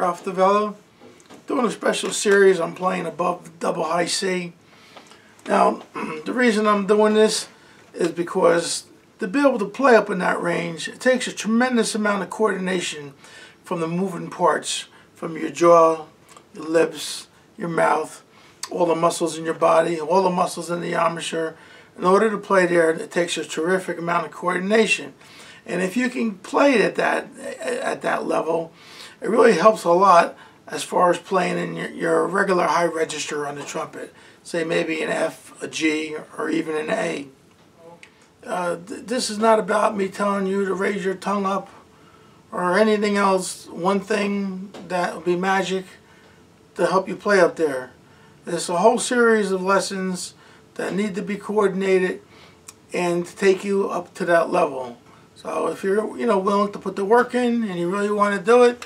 Ralph Davella. Doing a special series, I'm playing above double high C. Now, the reason I'm doing this is because to be able to play up in that range, it takes a tremendous amount of coordination from the moving parts, from your jaw, your lips, your mouth, all the muscles in your body, all the muscles in the embouchure. In order to play there, it takes a terrific amount of coordination. And if you can play it at that, at that level, it really helps a lot as far as playing in your, your regular high register on the trumpet. Say maybe an F, a G, or even an A. Uh, th this is not about me telling you to raise your tongue up or anything else. One thing that will be magic to help you play up there. There's a whole series of lessons that need to be coordinated and to take you up to that level. So if you're you know willing to put the work in and you really want to do it,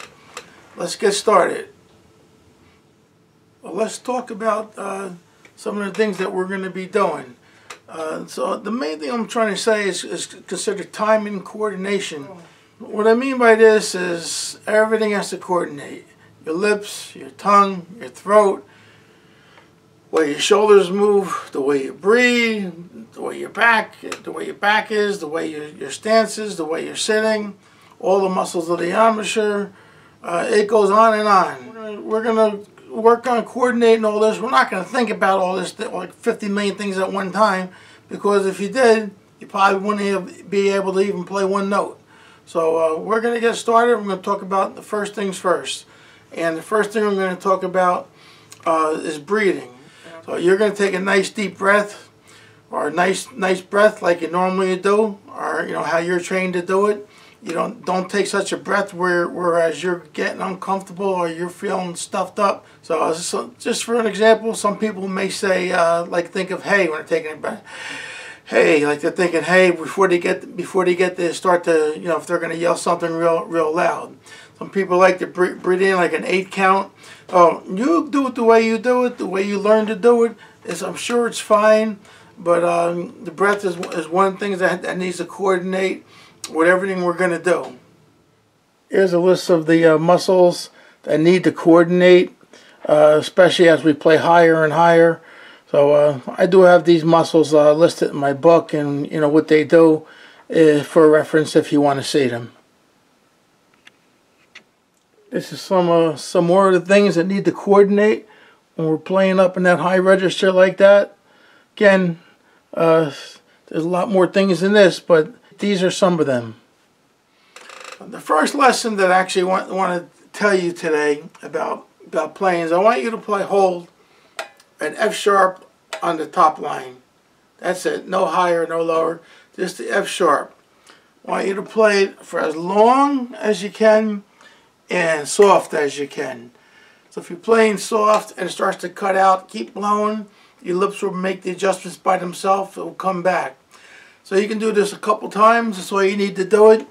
let's get started. Well, let's talk about uh, some of the things that we're going to be doing. Uh, so the main thing I'm trying to say is, is consider timing coordination. What I mean by this is everything has to coordinate. Your lips, your tongue, your throat, the way your shoulders move, the way you breathe, the way your back, the way your back is, the way your, your stance is, the way you're sitting, all the muscles of the embouchure. Uh, it goes on and on. We're going to work on coordinating all this. We're not going to think about all this, like 50 million things at one time, because if you did, you probably wouldn't be able to even play one note. So uh, we're going to get started. We're going to talk about the first things first. And the first thing we're going to talk about uh, is breathing. So you're going to take a nice deep breath, or a nice nice breath like you normally do, or you know how you're trained to do it you don't don't take such a breath where whereas you're getting uncomfortable or you're feeling stuffed up. So, so just for an example, some people may say uh, like think of hey when they're taking a breath. Hey, like they're thinking hey before they get before they get to start to you know if they're going to yell something real real loud. Some people like to breathe in like an eight count. Oh, you do it the way you do it, the way you learn to do it. Is I'm sure it's fine, but um, the breath is is one thing that that needs to coordinate with everything we're going to do. Here's a list of the uh, muscles that need to coordinate, uh, especially as we play higher and higher. So uh, I do have these muscles uh, listed in my book and you know what they do uh, for reference if you want to see them. This is some uh, some more of the things that need to coordinate when we're playing up in that high register like that. Again, there's a lot more things in this, but these are some of them. The first lesson that I actually want, want to tell you today about, about playing is I want you to play hold an F sharp on the top line. That's it. No higher, no lower. Just the F sharp. I want you to play it for as long as you can and soft as you can. So if you're playing soft and it starts to cut out, keep blowing. Your lips will make the adjustments by themselves. It will come back. So you can do this a couple times. That's all you need to do it.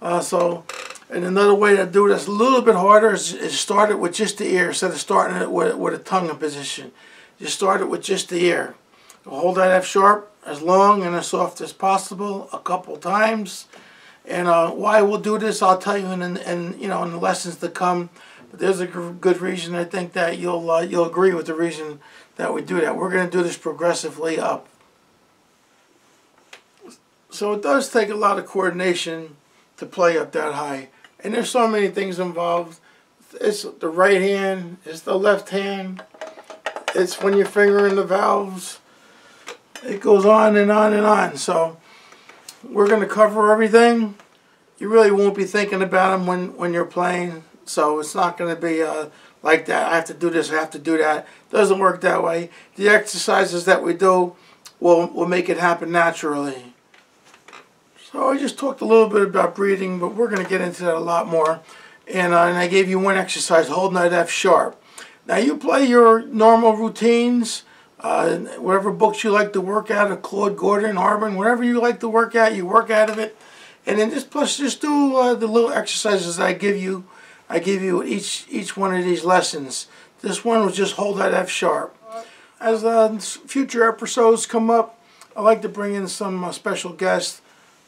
Uh, so, and another way to do this a little bit harder is, is start it with just the ear instead of starting it with, with a tongue in position. Just start it with just the ear. Hold that F sharp as long and as soft as possible a couple times. And uh, why we'll do this, I'll tell you in, in, in, you know in the lessons to come. But there's a good reason. I think that you'll uh, you'll agree with the reason that we do that. We're going to do this progressively up. So it does take a lot of coordination to play up that high. And there's so many things involved. It's the right hand, it's the left hand, it's when you're fingering the valves. It goes on and on and on. So we're going to cover everything. You really won't be thinking about them when, when you're playing. So it's not going to be uh, like that. I have to do this, I have to do that. It doesn't work that way. The exercises that we do will, will make it happen naturally. So I just talked a little bit about breathing, but we're going to get into that a lot more. And, uh, and I gave you one exercise, hold that F sharp. Now you play your normal routines, uh, whatever books you like to work out of Claude Gordon, Arban, whatever you like to work out, you work out of it. And then just plus just do uh, the little exercises I give you. I give you each each one of these lessons. This one was just hold that F sharp. As uh, future episodes come up, I like to bring in some uh, special guests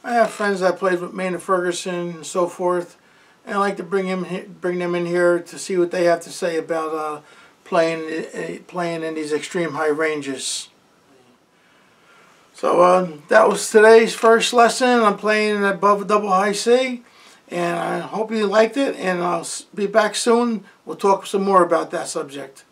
I have friends that played with Maynard Ferguson and so forth. and I like to bring him bring them in here to see what they have to say about uh, playing uh, playing in these extreme high ranges. So uh, that was today's first lesson. I'm playing above a double high C, and I hope you liked it. And I'll be back soon. We'll talk some more about that subject.